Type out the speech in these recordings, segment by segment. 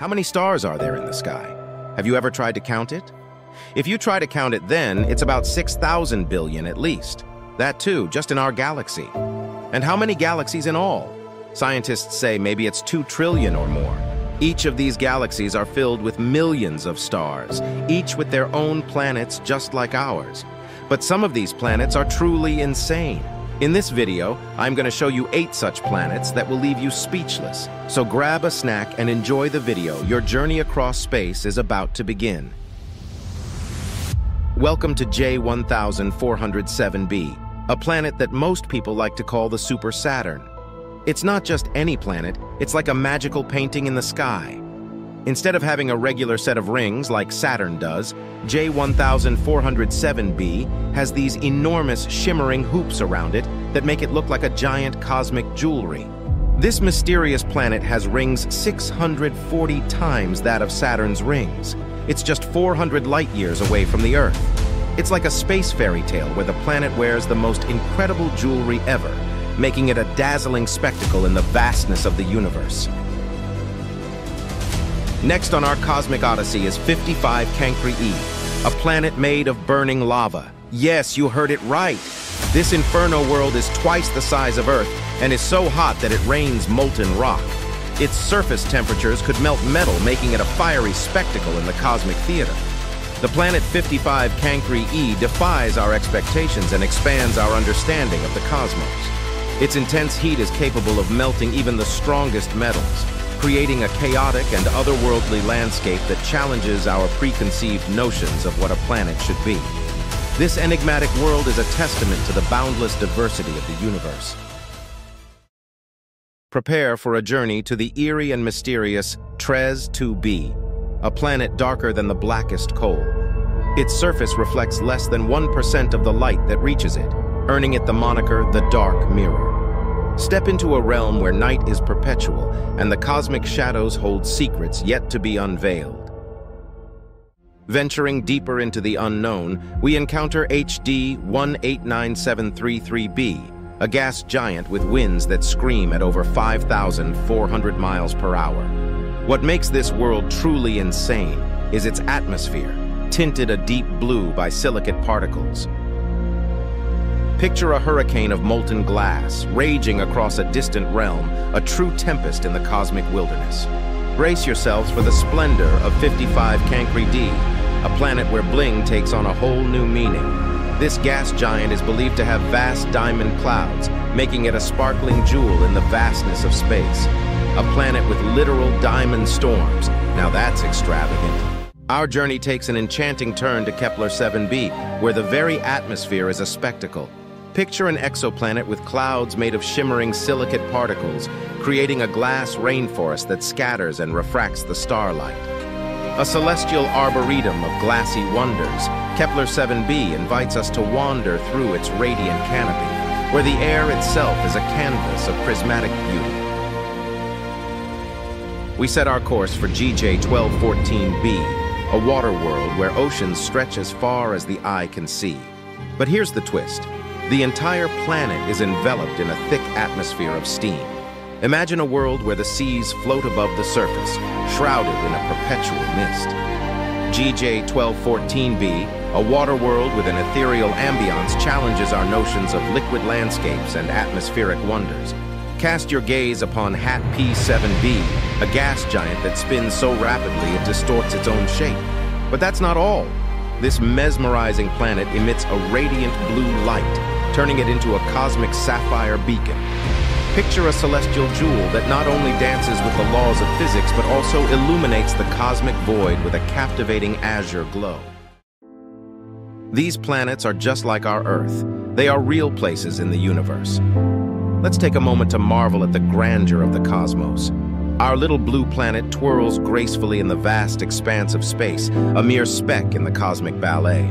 How many stars are there in the sky? Have you ever tried to count it? If you try to count it then, it's about 6,000 billion at least. That too, just in our galaxy. And how many galaxies in all? Scientists say maybe it's 2 trillion or more. Each of these galaxies are filled with millions of stars, each with their own planets just like ours. But some of these planets are truly insane. In this video, I'm going to show you eight such planets that will leave you speechless. So grab a snack and enjoy the video. Your journey across space is about to begin. Welcome to J1407b, a planet that most people like to call the Super Saturn. It's not just any planet, it's like a magical painting in the sky. Instead of having a regular set of rings like Saturn does, J1407b has these enormous shimmering hoops around it that make it look like a giant cosmic jewelry. This mysterious planet has rings 640 times that of Saturn's rings. It's just 400 light years away from the Earth. It's like a space fairy tale where the planet wears the most incredible jewelry ever, making it a dazzling spectacle in the vastness of the universe. Next on our cosmic odyssey is 55 Cancri E, a planet made of burning lava. Yes, you heard it right. This inferno world is twice the size of Earth and is so hot that it rains molten rock. Its surface temperatures could melt metal, making it a fiery spectacle in the cosmic theater. The planet 55 Cancri E defies our expectations and expands our understanding of the cosmos. Its intense heat is capable of melting even the strongest metals, creating a chaotic and otherworldly landscape that challenges our preconceived notions of what a planet should be. This enigmatic world is a testament to the boundless diversity of the universe. Prepare for a journey to the eerie and mysterious TrES 2b, a planet darker than the blackest coal. Its surface reflects less than 1% of the light that reaches it, earning it the moniker the Dark Mirror. Step into a realm where night is perpetual and the cosmic shadows hold secrets yet to be unveiled. Venturing deeper into the unknown, we encounter HD 189733b, a gas giant with winds that scream at over 5,400 miles per hour. What makes this world truly insane is its atmosphere, tinted a deep blue by silicate particles. Picture a hurricane of molten glass, raging across a distant realm, a true tempest in the cosmic wilderness. Brace yourselves for the splendor of 55 Cancri D, a planet where bling takes on a whole new meaning. This gas giant is believed to have vast diamond clouds, making it a sparkling jewel in the vastness of space. A planet with literal diamond storms. Now that's extravagant. Our journey takes an enchanting turn to Kepler 7b, where the very atmosphere is a spectacle. Picture an exoplanet with clouds made of shimmering silicate particles, creating a glass rainforest that scatters and refracts the starlight. A celestial arboretum of glassy wonders, Kepler 7b invites us to wander through its radiant canopy, where the air itself is a canvas of prismatic beauty. We set our course for GJ 1214b, a water world where oceans stretch as far as the eye can see. But here's the twist. The entire planet is enveloped in a thick atmosphere of steam. Imagine a world where the seas float above the surface, shrouded in a perpetual mist. GJ 1214b, a water world with an ethereal ambiance, challenges our notions of liquid landscapes and atmospheric wonders. Cast your gaze upon HAT P7b, a gas giant that spins so rapidly it distorts its own shape. But that's not all. This mesmerizing planet emits a radiant blue light, turning it into a cosmic sapphire beacon. Picture a celestial jewel that not only dances with the laws of physics, but also illuminates the cosmic void with a captivating azure glow. These planets are just like our Earth. They are real places in the universe. Let's take a moment to marvel at the grandeur of the cosmos. Our little blue planet twirls gracefully in the vast expanse of space, a mere speck in the cosmic ballet.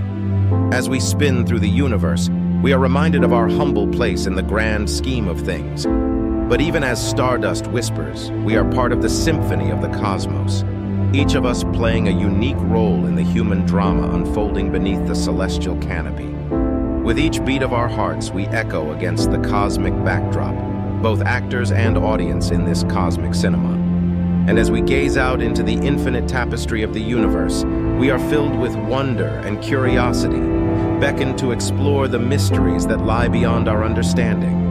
As we spin through the universe, we are reminded of our humble place in the grand scheme of things. But even as stardust whispers, we are part of the symphony of the cosmos, each of us playing a unique role in the human drama unfolding beneath the celestial canopy. With each beat of our hearts, we echo against the cosmic backdrop, both actors and audience in this cosmic cinema. And as we gaze out into the infinite tapestry of the universe, we are filled with wonder and curiosity, beckoned to explore the mysteries that lie beyond our understanding.